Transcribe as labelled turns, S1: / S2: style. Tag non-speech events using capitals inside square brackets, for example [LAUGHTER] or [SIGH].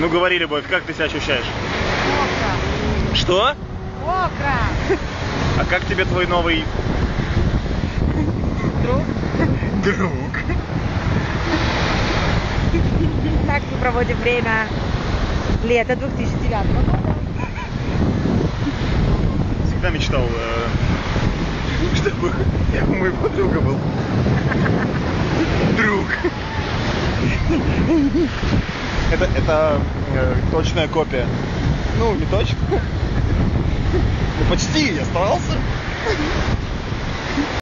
S1: Ну говори, Любовь, как ты себя ощущаешь?
S2: Мокро.
S1: Что?
S2: Мокро.
S1: А как тебе твой новый
S2: Друг.
S1: друг?
S2: Так мы проводим время лета 2009 года.
S1: Всегда мечтал, э, чтобы у моей подруга был друг. Это, это э, точная копия. Ну, не точно. [LAUGHS] Ну, почти, я старался.